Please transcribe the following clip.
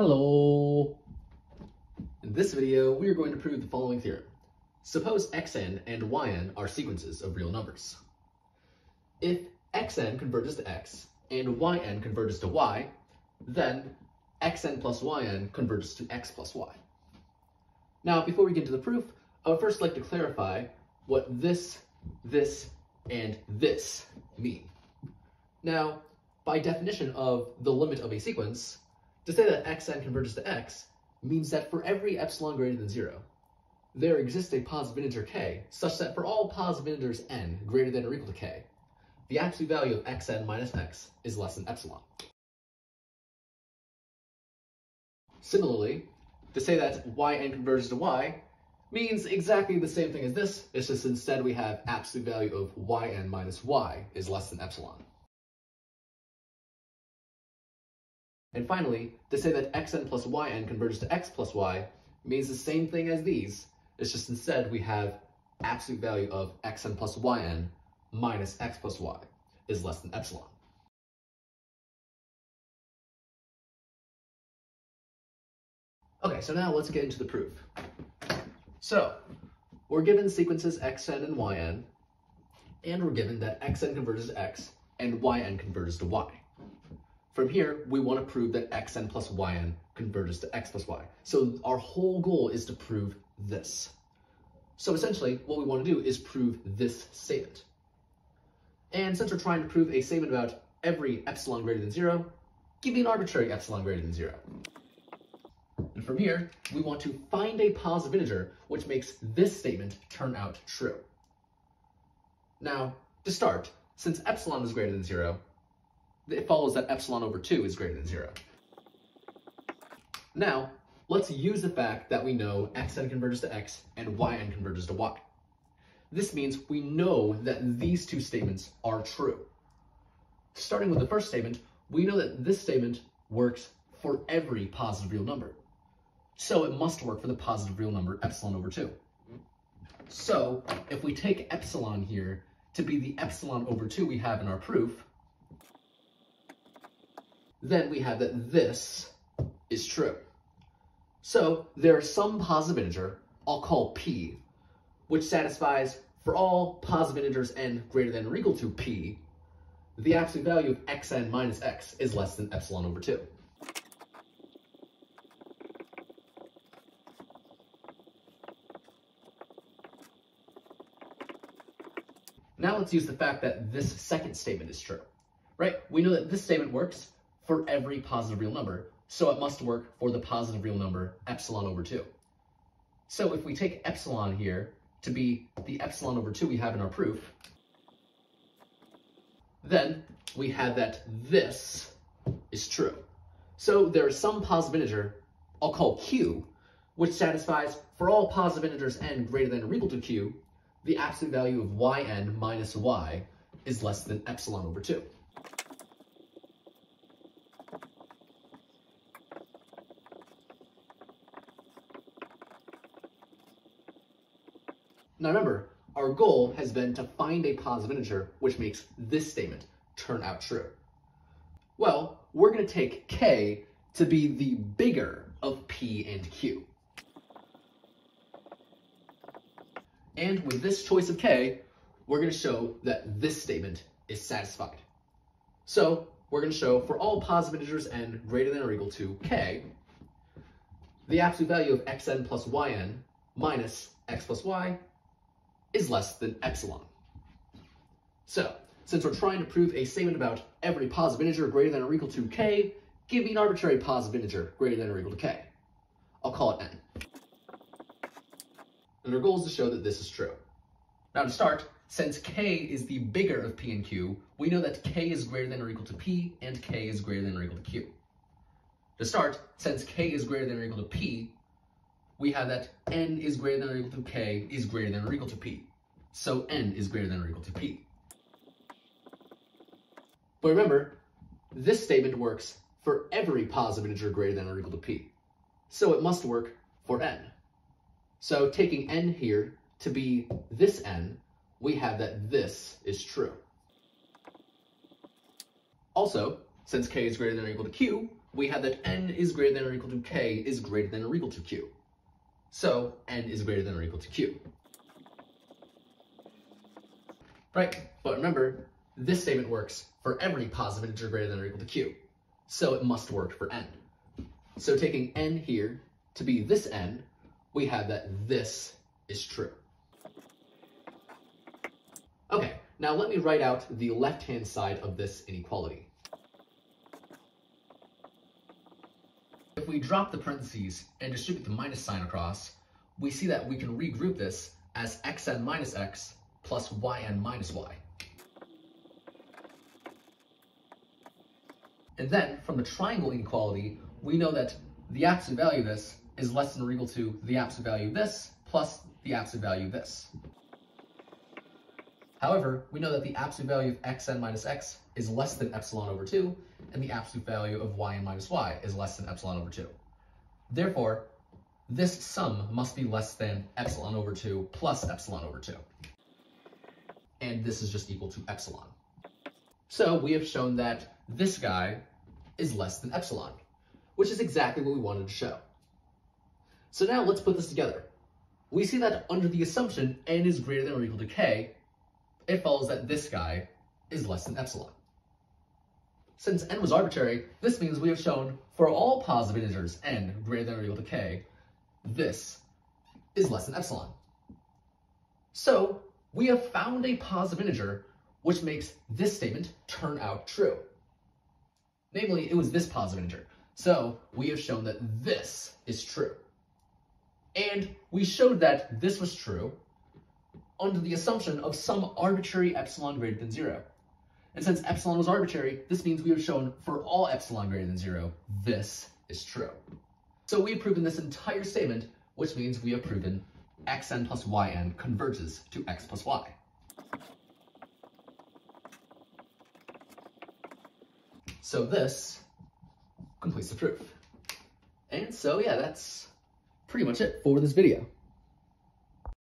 Hello! In this video, we are going to prove the following theorem. Suppose xn and yn are sequences of real numbers. If xn converges to x and yn converges to y, then xn plus yn converges to x plus y. Now, before we get into the proof, I would first like to clarify what this, this, and this mean. Now, by definition of the limit of a sequence, to say that xn converges to x means that for every epsilon greater than 0, there exists a positive integer k such that for all positive integers n greater than or equal to k, the absolute value of xn minus x is less than epsilon. Similarly, to say that yn converges to y means exactly the same thing as this, it's just instead we have absolute value of yn minus y is less than epsilon. And finally, to say that xn plus yn converges to x plus y means the same thing as these, it's just instead we have absolute value of xn plus yn minus x plus y is less than epsilon. Okay, so now let's get into the proof. So, we're given sequences xn and yn, and we're given that xn converges to x and yn converges to y. From here, we want to prove that xn plus yn converges to x plus y. So our whole goal is to prove this. So essentially, what we want to do is prove this statement. And since we're trying to prove a statement about every epsilon greater than zero, give me an arbitrary epsilon greater than zero. And from here, we want to find a positive integer, which makes this statement turn out true. Now, to start, since epsilon is greater than zero, it follows that epsilon over 2 is greater than 0. Now, let's use the fact that we know xn converges to x and yn converges to y. This means we know that these two statements are true. Starting with the first statement, we know that this statement works for every positive real number. So it must work for the positive real number epsilon over 2. So if we take epsilon here to be the epsilon over 2 we have in our proof, then we have that this is true. So there is some positive integer, I'll call p, which satisfies for all positive integers n greater than or equal to p, the absolute value of xn minus x is less than epsilon over 2. Now let's use the fact that this second statement is true, right? We know that this statement works for every positive real number, so it must work for the positive real number epsilon over 2. So if we take epsilon here to be the epsilon over 2 we have in our proof, then we have that this is true. So there is some positive integer, I'll call q, which satisfies for all positive integers n greater than or equal to q, the absolute value of yn minus y is less than epsilon over 2. Now remember, our goal has been to find a positive integer which makes this statement turn out true. Well, we're going to take k to be the bigger of p and q. And with this choice of k, we're going to show that this statement is satisfied. So we're going to show for all positive integers n greater than or equal to k, the absolute value of xn plus yn minus x plus y is less than epsilon. So, since we're trying to prove a statement about every positive integer greater than or equal to k, give me an arbitrary positive integer greater than or equal to k. I'll call it n. And our goal is to show that this is true. Now to start, since k is the bigger of p and q, we know that k is greater than or equal to p and k is greater than or equal to q. To start, since k is greater than or equal to p, we have that n is greater than or equal to k is greater than or equal to p. So n is greater than or equal to p. But remember, this statement works for every positive integer greater than or equal to p. So it must work for n. So taking n here to be this n, we have that this is true. Also, since k is greater than or equal to q, we have that n is greater than or equal to k is greater than or equal to q. So n is greater than or equal to q. Right, but remember, this statement works for every positive integer greater than or equal to q. So it must work for n. So taking n here to be this n, we have that this is true. Okay, now let me write out the left-hand side of this inequality. If we drop the parentheses and distribute the minus sign across, we see that we can regroup this as xn minus x plus yn minus y. And then, from the triangle inequality, we know that the absolute value of this is less than or equal to the absolute value of this plus the absolute value of this. However, we know that the absolute value of xn minus x is less than epsilon over 2, and the absolute value of yn minus y is less than epsilon over 2. Therefore, this sum must be less than epsilon over 2 plus epsilon over 2. And this is just equal to epsilon. So we have shown that this guy is less than epsilon, which is exactly what we wanted to show. So now let's put this together. We see that under the assumption n is greater than or equal to k, it follows that this guy is less than epsilon. Since n was arbitrary, this means we have shown for all positive integers n greater than or equal to k, this is less than epsilon. So we have found a positive integer which makes this statement turn out true. Namely, it was this positive integer. So we have shown that this is true. And we showed that this was true under the assumption of some arbitrary epsilon greater than zero. And since epsilon was arbitrary, this means we have shown for all epsilon greater than zero, this is true. So we have proven this entire statement, which means we have proven xn plus yn converges to x plus y. So this completes the proof. And so yeah, that's pretty much it for this video.